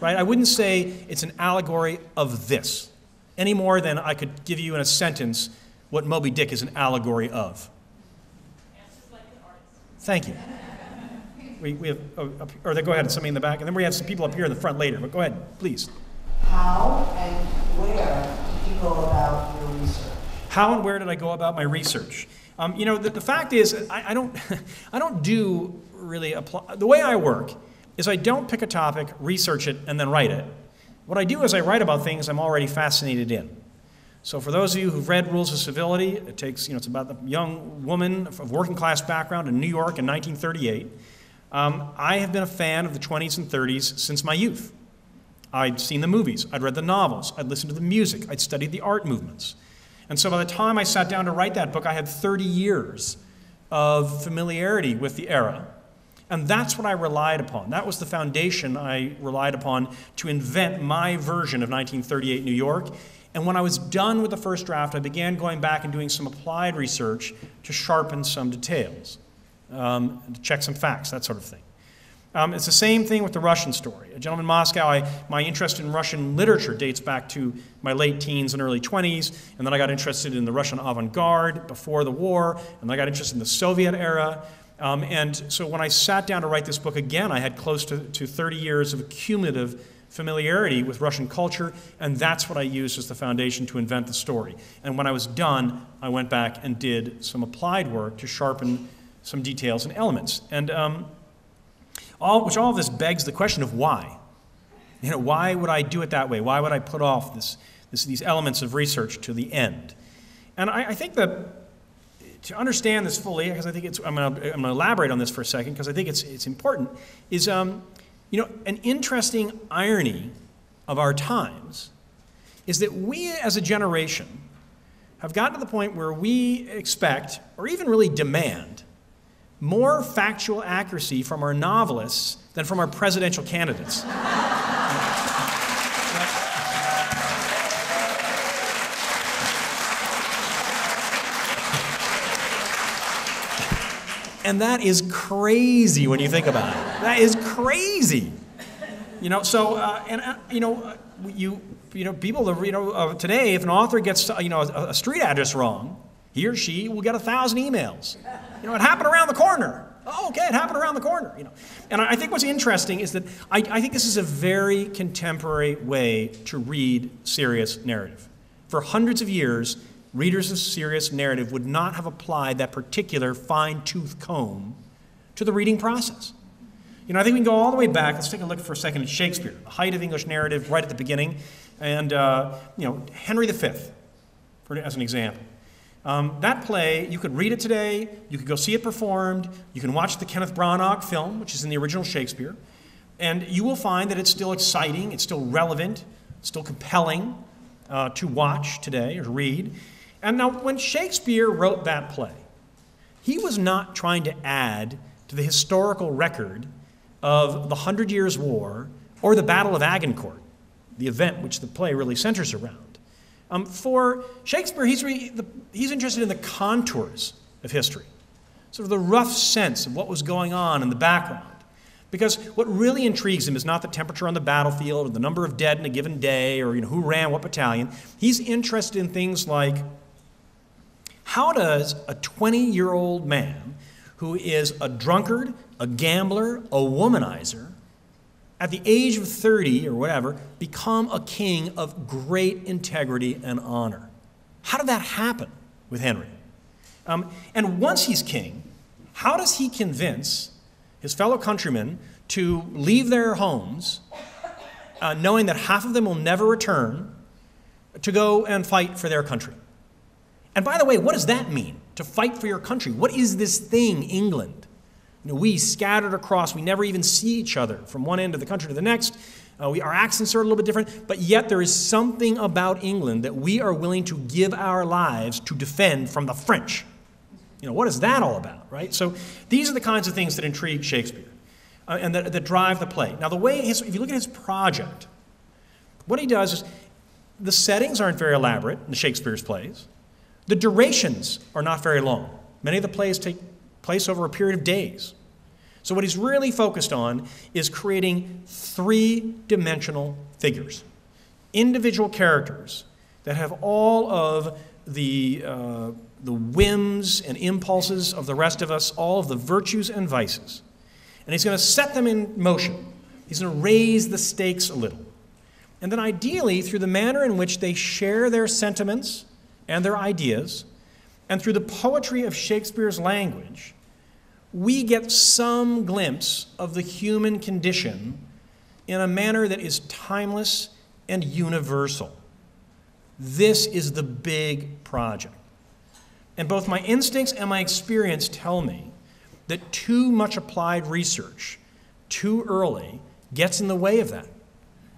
Right? I wouldn't say it's an allegory of this any more than I could give you in a sentence what Moby Dick is an allegory of. Thank you. We, we have, oh, up- or they go ahead, somebody in the back, and then we have some people up here in the front later, but go ahead, please. How and where did you go about your research? How and where did I go about my research? Um, you know, the, the fact is, I, I don't, I don't do really apply. The way I work is I don't pick a topic, research it, and then write it. What I do is I write about things I'm already fascinated in. So for those of you who've read Rules of Civility, it takes, you know, it's about the young woman of working class background in New York in 1938. Um, I have been a fan of the 20s and 30s since my youth. I'd seen the movies, I'd read the novels, I'd listened to the music, I'd studied the art movements. And so by the time I sat down to write that book, I had 30 years of familiarity with the era. And that's what I relied upon. That was the foundation I relied upon to invent my version of 1938 New York. And when I was done with the first draft, I began going back and doing some applied research to sharpen some details, um, to check some facts, that sort of thing. Um, it's the same thing with the Russian story. A gentleman in Moscow, I, my interest in Russian literature dates back to my late teens and early 20s, and then I got interested in the Russian avant garde before the war, and then I got interested in the Soviet era. Um, and so when I sat down to write this book again, I had close to, to 30 years of cumulative familiarity with Russian culture, and that's what I used as the foundation to invent the story. And when I was done, I went back and did some applied work to sharpen some details and elements. And um, all, which all of this begs the question of why. You know, why would I do it that way? Why would I put off this, this, these elements of research to the end? And I, I think that to understand this fully, because I think it's, I'm going to elaborate on this for a second, because I think it's, it's important, is, um, you know, an interesting irony of our times is that we as a generation have gotten to the point where we expect, or even really demand, more factual accuracy from our novelists than from our presidential candidates. And that is crazy when you think about it. That is crazy. You know, so, uh, and, uh, you know, uh, you, you know, people, you know, uh, today, if an author gets, you know, a, a street address wrong, he or she will get a thousand emails. You know, it happened around the corner. Oh, okay, it happened around the corner. You know, and I think what's interesting is that I, I think this is a very contemporary way to read serious narrative. For hundreds of years, readers of serious narrative would not have applied that particular fine-tooth comb to the reading process. You know, I think we can go all the way back. Let's take a look for a second at Shakespeare, the height of English narrative, right at the beginning, and uh, you know Henry V, for, as an example. Um, that play, you could read it today, you could go see it performed, you can watch the Kenneth Branagh film, which is in the original Shakespeare, and you will find that it's still exciting, it's still relevant, still compelling uh, to watch today or read. And now, when Shakespeare wrote that play, he was not trying to add to the historical record of the Hundred Years' War or the Battle of Agincourt, the event which the play really centers around. Um, for Shakespeare, he's, re- the, he's interested in the contours of history, sort of the rough sense of what was going on in the background. Because what really intrigues him is not the temperature on the battlefield or the number of dead in a given day or you know, who ran what battalion. He's interested in things like how does a 20 year old man who is a drunkard, a gambler, a womanizer, at the age of 30 or whatever, become a king of great integrity and honor? How did that happen with Henry? Um, and once he's king, how does he convince his fellow countrymen to leave their homes, uh, knowing that half of them will never return, to go and fight for their country? And by the way, what does that mean? To fight for your country? What is this thing, England? You know, we scattered across, we never even see each other from one end of the country to the next. Uh, we, our accents are a little bit different, but yet there is something about England that we are willing to give our lives to defend from the French. You know, what is that all about, right? So these are the kinds of things that intrigue Shakespeare uh, and that, that drive the play. Now, the way, his, if you look at his project, what he does is the settings aren't very elaborate in Shakespeare's plays. The durations are not very long. Many of the plays take place over a period of days. So, what he's really focused on is creating three dimensional figures, individual characters that have all of the, uh, the whims and impulses of the rest of us, all of the virtues and vices. And he's going to set them in motion. He's going to raise the stakes a little. And then, ideally, through the manner in which they share their sentiments and their ideas, and through the poetry of Shakespeare's language, we get some glimpse of the human condition in a manner that is timeless and universal. This is the big project. And both my instincts and my experience tell me that too much applied research too early gets in the way of that.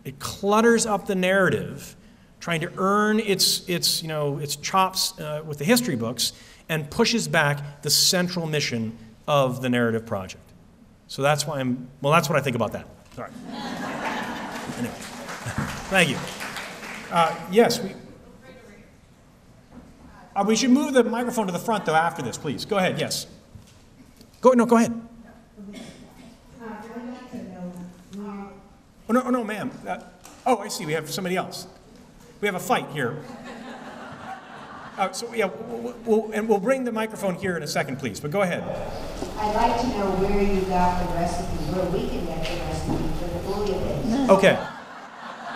It clutters up the narrative, trying to earn its, its, you know, its chops uh, with the history books, and pushes back the central mission of the narrative project. So that's why I'm, well, that's what I think about that. Sorry. anyway, thank you. Uh, yes, we, uh, we should move the microphone to the front, though, after this, please. Go ahead, yes. Go, no, go ahead. Oh, no, oh, no, ma'am. Uh, oh, I see. We have somebody else. We have a fight here. Uh, so, yeah, we'll, we'll, and we'll bring the microphone here in a second, please. But go ahead. I'd like to know where you got the recipe, where we can get the recipe for the bouillabaisse. Okay.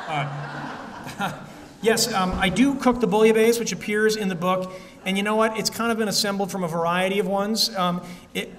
Uh, yes, um, I do cook the bouillabaisse, which appears in the book. And you know what? It's kind of been assembled from a variety of ones. Um, it,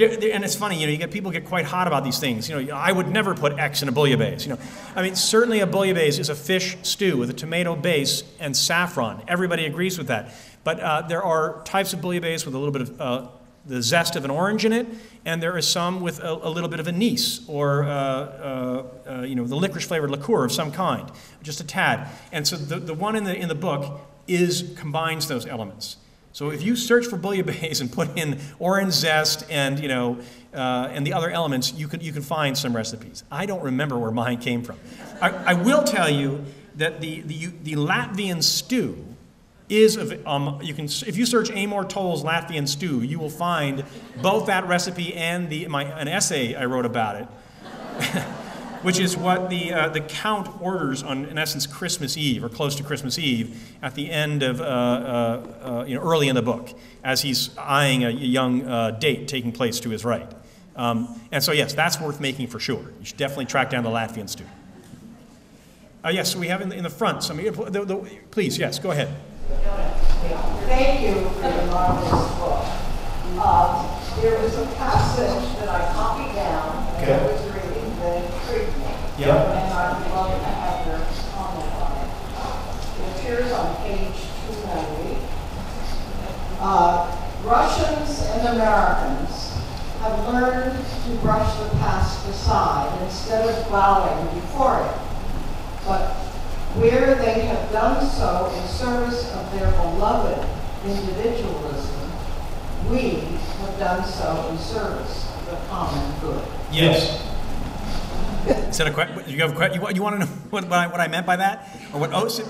and it's funny, you know, you get people get quite hot about these things. You know, I would never put X in a bouillabaisse. You know, I mean, certainly a bouillabaisse is a fish stew with a tomato base and saffron. Everybody agrees with that. But uh, there are types of bouillabaisse with a little bit of uh, the zest of an orange in it, and there is some with a, a little bit of anise or uh, uh, uh you know the licorice flavored liqueur of some kind, just a tad. And so the, the one in the in the book is combines those elements. So if you search for bouillabaisse and put in orange zest and you know uh, and the other elements, you can you can find some recipes. I don't remember where mine came from. I, I will tell you that the, the the Latvian stew is um, you can if you search Amor Towles Latvian stew, you will find both that recipe and the my an essay I wrote about it. which is what the, uh, the Count orders on, in essence, Christmas Eve, or close to Christmas Eve, at the end of, uh, uh, uh you know, early in the book, as he's eyeing a young uh, date taking place to his right. Um, and so, yes, that's worth making for sure. You should definitely track down the Latvian stew. Uh, yes, so we have in the, in the front, some, the, the, please, yes, go ahead. Thank you for the marvelous book. Uh, there was a passage that I copied down, okay. I was reading, that intrigued me. Yep. And I'd love to have your comment on it. It appears on page 290. Uh, Russians and Americans have learned to brush the past aside instead of bowing before it. But where they have done so in service of their beloved individualism, we have done so in service of the common good. Yes. Is that a question? You have a question? You, you want to know what, what, I, what I meant by that, or what Osip?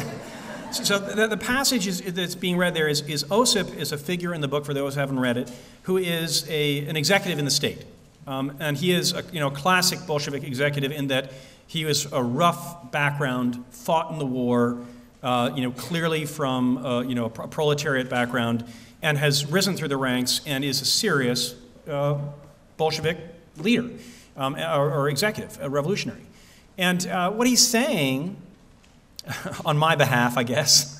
So the, the passage is, that's being read there is, is Osip is a figure in the book for those who haven't read it, who is a, an executive in the state, um, and he is a you know classic Bolshevik executive in that he was a rough background, fought in the war, uh, you know clearly from uh, you know a proletariat background, and has risen through the ranks and is a serious uh, Bolshevik leader um, or, or, executive, a revolutionary. And uh, what he's saying, on my behalf, I guess,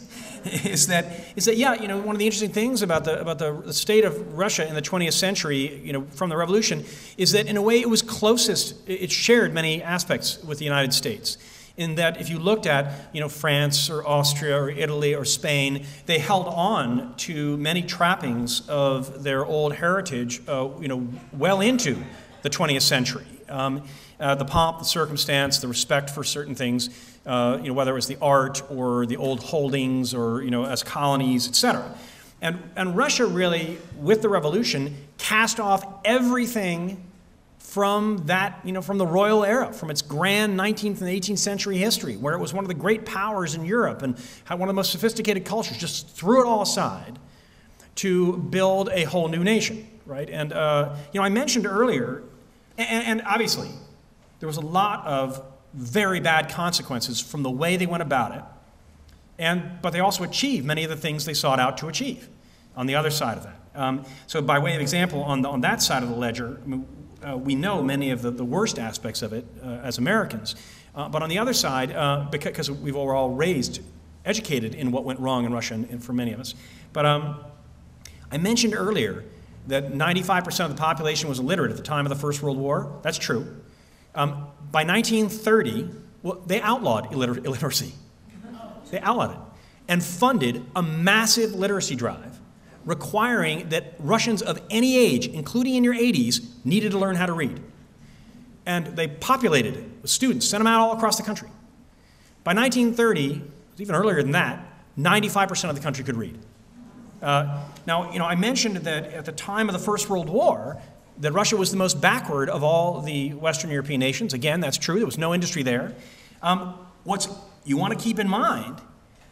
is that is that yeah, you know, one of the interesting things about the about the state of Russia in the 20th century, you know, from the revolution, is that in a way it was closest. It shared many aspects with the United States. In that, if you looked at you know France or Austria or Italy or Spain, they held on to many trappings of their old heritage, uh, you know, well into the 20th century. Um, uh, the pomp, the circumstance, the respect for certain things, uh, you know, whether it was the art or the old holdings or you know, as colonies, etc. And, and Russia really, with the revolution, cast off everything from that, you know, from the royal era, from its grand 19th and 18th century history, where it was one of the great powers in Europe and had one of the most sophisticated cultures, just threw it all aside to build a whole new nation, right? And, uh, you know, I mentioned earlier and, and obviously, there was a lot of very bad consequences from the way they went about it. And, but they also achieved many of the things they sought out to achieve on the other side of that. Um, so, by way of example, on, the, on that side of the ledger, uh, we know many of the, the worst aspects of it uh, as Americans. Uh, but on the other side, uh, because we were all raised, educated in what went wrong in Russia, and, and for many of us. But um, I mentioned earlier that 95% of the population was illiterate at the time of the First World War. That's true. Um, by 1930, well, they outlawed illiter- illiteracy. They outlawed it and funded a massive literacy drive requiring that Russians of any age, including in your 80s, needed to learn how to read. And they populated it with students, sent them out all across the country. By 1930, even earlier than that, 95% of the country could read. Uh, now, you know, I mentioned that at the time of the First World War, that Russia was the most backward of all the Western European nations. Again, that's true. There was no industry there. Um, what's you want to keep in mind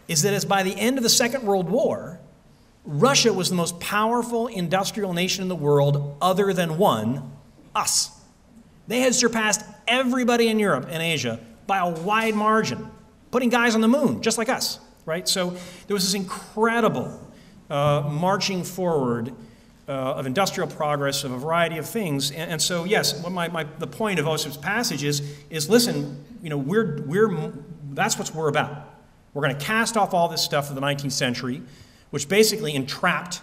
is that as by the end of the Second World War, Russia was the most powerful industrial nation in the world, other than one, us. They had surpassed everybody in Europe and Asia by a wide margin, putting guys on the moon, just like us, right? So there was this incredible uh, marching forward uh, of industrial progress of a variety of things. And, and so, yes, what my, my, the point of Osip's passage is, is listen, you know, we're, we're, that's what we're about. We're going to cast off all this stuff of the 19th century, which basically entrapped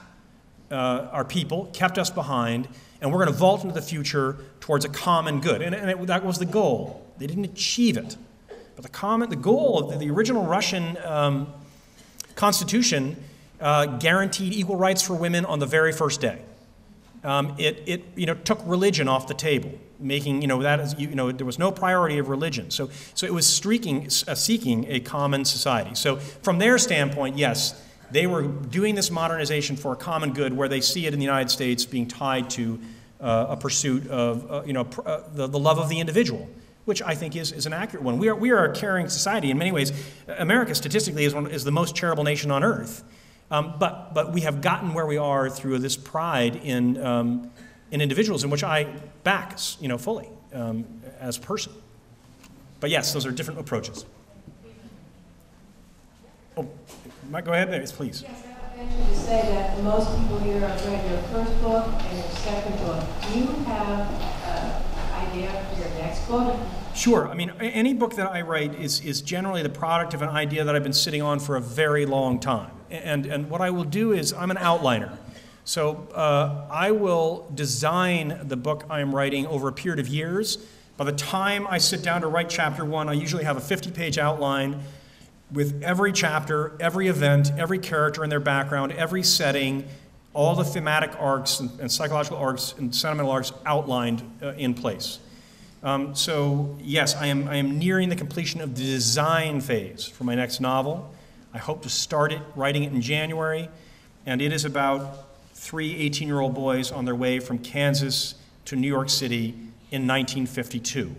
uh, our people, kept us behind, and we're going to vault into the future towards a common good. And, and it, that was the goal. They didn't achieve it. But the, common, the goal of the, the original Russian um, constitution uh, guaranteed equal rights for women on the very first day. Um, it, it you know, took religion off the table, making you know, that is, you, know, there was no priority of religion. So, so it was streaking, uh, seeking a common society. So, from their standpoint, yes, they were doing this modernization for a common good where they see it in the United States being tied to uh, a pursuit of uh, you know, pr- uh, the, the love of the individual which I think is, is an accurate one. We are, we are a caring society. In many ways, America statistically is, one, is the most charitable nation on earth. Um, but, but we have gotten where we are through this pride in, um, in individuals, in which I back you know, fully um, as a person. But yes, those are different approaches. Oh, Mike, go ahead, there, please. Yes, I venture to say that most people here have read your first book and your second book. Do you have an idea for your next book? Sure. I mean, any book that I write is, is generally the product of an idea that I've been sitting on for a very long time. And, and what I will do is, I'm an outliner. So uh, I will design the book I'm writing over a period of years. By the time I sit down to write chapter one, I usually have a 50 page outline with every chapter, every event, every character and their background, every setting, all the thematic arcs and, and psychological arcs and sentimental arcs outlined uh, in place. Um, so, yes, I am, I am nearing the completion of the design phase for my next novel. I hope to start it, writing it in January, and it is about three 18 year old boys on their way from Kansas to New York City in 1952.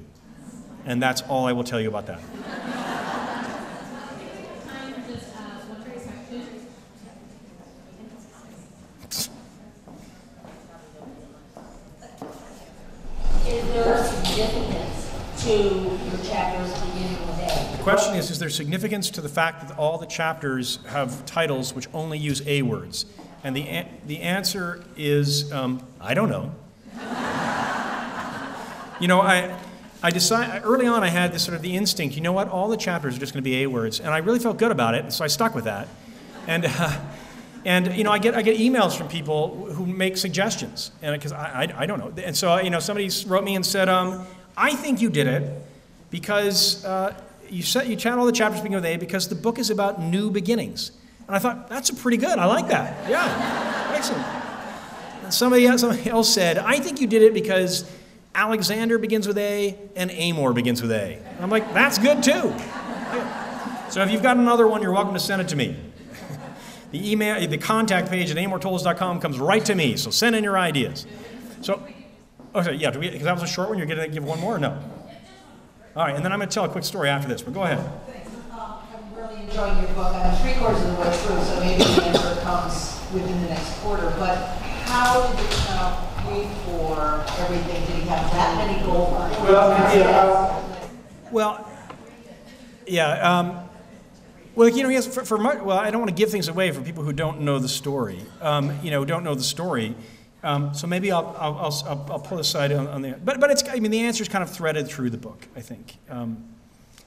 And that's all I will tell you about that. Is there significance to your chapters beginning with A? The significance to the fact that all the chapters have titles which only use A words? And the, the answer is um, I don't know. you know, I, I decided early on I had this sort of the instinct, you know what, all the chapters are just going to be A words. And I really felt good about it, and so I stuck with that. And, uh, and you know, I get, I get emails from people who make suggestions, and because I, I, I don't know. And so, you know, somebody wrote me and said, um, I think you did it because uh, you, set, you chat all the chapters beginning with A because the book is about new beginnings. And I thought, that's a pretty good. I like that. Yeah, excellent. And somebody, else- somebody else said, I think you did it because Alexander begins with A and Amor begins with A. And I'm like, that's good too. So if you've got another one, you're welcome to send it to me. The email, the contact page at amortowles.com comes right to me. So send in your ideas. So, oh, okay, yeah, because that was a short one. You're going to give one more? Or no. All right, and then I'm going to tell a quick story after this. But go ahead. Uh, I'm really enjoying your book. I'm three quarters of the way through, so maybe the answer comes within the next quarter. But how did the Count pay for everything? Did he have that many gold mines? Well, yeah. Um, well, you know, yes, for, for my, well, I don't want to give things away for people who don't know the story. Um, you know, don't know the story. Um, so maybe I'll, I'll, I'll, I'll- pull aside on, on the, but, but it's, I mean, the answer is kind of threaded through the book, I think. Um,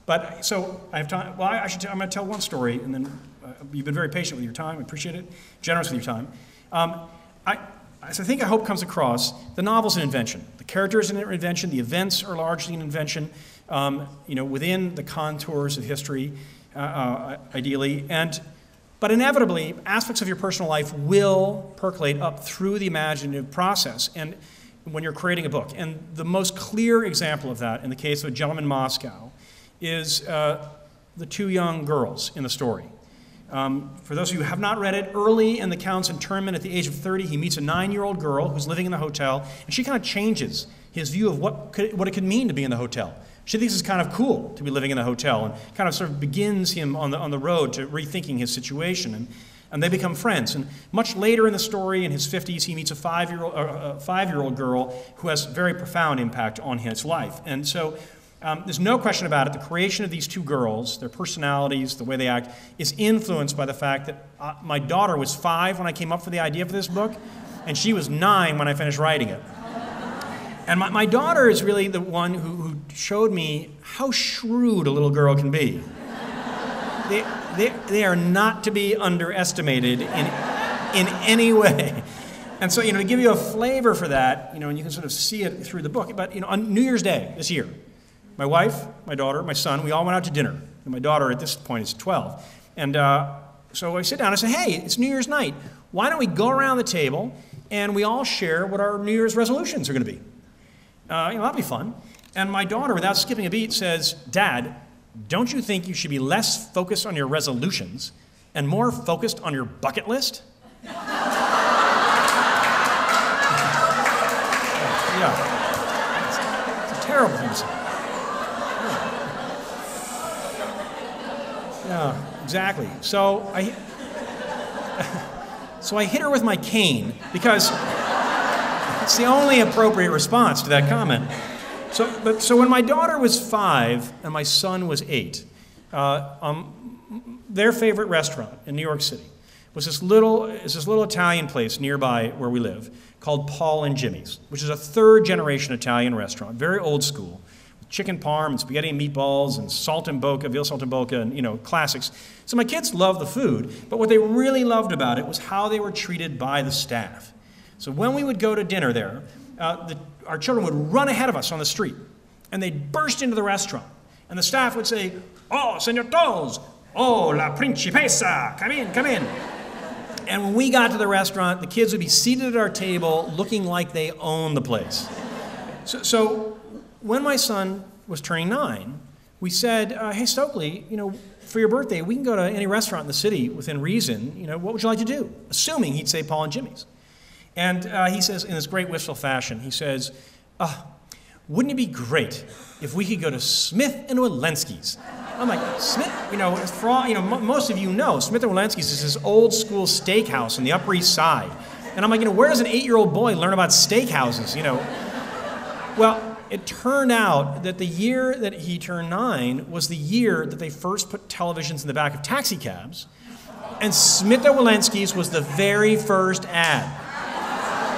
but, so, I have time, well, I I should, tell- I'm gonna tell one story, and then, uh, you've been very patient with your time, I appreciate it, generous with your time. Um, I, as I think I hope comes across, the novel's an invention. The character is an invention, the events are largely an invention, um, you know, within the contours of history, uh, uh, ideally, and, but inevitably, aspects of your personal life will percolate up through the imaginative process, and when you're creating a book. And the most clear example of that, in the case of A Gentleman in Moscow, is uh, the two young girls in the story. Um, for those of you who have not read it, early in the Count's internment at the age of 30, he meets a nine year old girl who's living in the hotel, and she kind of changes his view of what, could, what it could mean to be in the hotel. She thinks it's kind of cool to be living in a hotel and kind of sort of begins him on the, on the road to rethinking his situation. And, and they become friends. And much later in the story, in his 50s, he meets a five year old, uh, a five-year-old girl who has very profound impact on his life. And so um, there's no question about it. The creation of these two girls, their personalities, the way they act, is influenced by the fact that uh, my daughter was five when I came up with the idea for this book, and she was nine when I finished writing it. And my, my daughter is really the one who, who showed me how shrewd a little girl can be. They, they, they are not to be underestimated in, in any way. And so, you know, to give you a flavor for that, you know, and you can sort of see it through the book, but, you know, on New Year's Day this year, my wife, my daughter, my son, we all went out to dinner. And my daughter at this point is 12. And uh, so I sit down and I say, hey, it's New Year's night. Why don't we go around the table and we all share what our New Year's resolutions are going to be? Uh, you know, that'll be fun. And my daughter, without skipping a beat, says, Dad, don't you think you should be less focused on your resolutions and more focused on your bucket list? yeah. It's, it's a terrible thing to say. Yeah, exactly. So I, so I hit her with my cane because it's the only appropriate response to that comment. So, but, so when my daughter was five and my son was eight, uh, um, their favorite restaurant in New York City was this little, is this little Italian place nearby where we live called Paul and Jimmy's, which is a third generation Italian restaurant, very old school, with chicken parm and spaghetti and meatballs and saltimbocca, veal saltimbocca, and you know classics. So my kids loved the food, but what they really loved about it was how they were treated by the staff. So when we would go to dinner there, uh, the, our children would run ahead of us on the street, and they'd burst into the restaurant, and the staff would say, "Oh, Senor Towles, oh, la principessa, come in, come in." And when we got to the restaurant, the kids would be seated at our table looking like they owned the place. So, so when my son was turning nine, we said, uh, hey, Stokely, you know, for your birthday, we can go to any restaurant in the city within reason. You know, what would you like to do? Assuming he'd say Paul and Jimmy's. And uh, he says, in this great wistful fashion, he says, uh, wouldn't it be great if we could go to Smith and Wollensky's? I'm like, Smith, you know, for all, you know, m- most of you know, Smith and Wollensky's is this old school steakhouse on the Upper East Side. And I'm like, you know, where does an eight-year-old boy learn about steakhouses, you know? Well, it turned out that the year that he turned nine was the year that they first put televisions in the back of taxi cabs, and Smith and Wollensky's was the very first ad.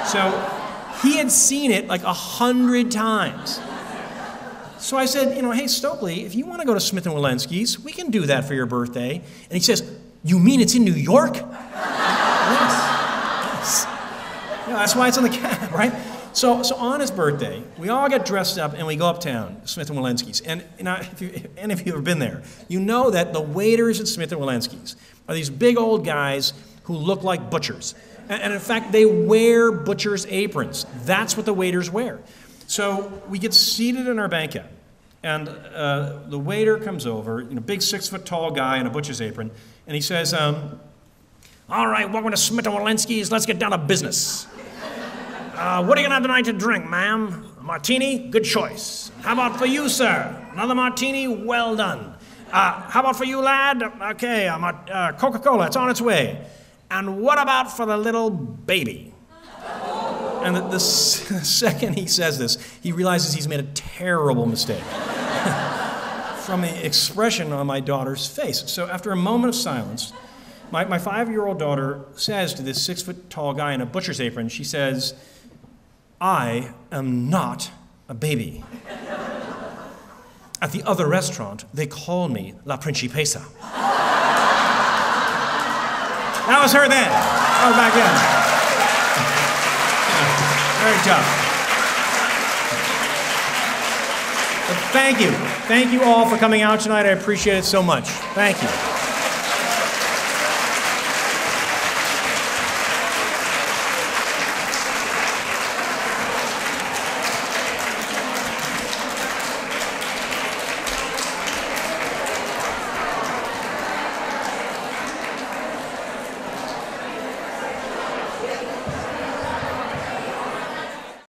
So he had seen it like a hundred times. So I said, you know, hey Stokely, if you want to go to Smith and Wollensky's, we can do that for your birthday. And he says, you mean it's in New York? yes. yes. That's why it's on the cab, right? So, so on his birthday, we all get dressed up and we go uptown, Smith and Wollensky's. And, you know, if, you, if any of you have ever been there, you know that the waiters at Smith and Wollensky's are these big old guys who look like butchers. And, in fact, they wear butcher's aprons. That's what the waiters wear. So we get seated in our banquet, and uh, the waiter comes over, you know, big six foot tall guy in a butcher's apron, and he says, um, All right, welcome to Smith and Wollensky's. Let's get down to business. Uh, what are you going to have tonight to drink, ma'am? A martini? Good choice. How about for you, sir? Another martini? Well done. Uh, how about for you, lad? Okay, uh, Coca Cola, it's on its way. And what about for the little baby? And the, the second he says this, he realizes he's made a terrible mistake from the expression on my daughter's face. So after a moment of silence, My, my five year old daughter says to this six foot tall guy in a butcher's apron, she says, I am not a baby. At the other restaurant, they call me La Principessa. That was her then. That was back then. Very tough. But thank you. Thank you all for coming out tonight. I appreciate it so much. Thank you.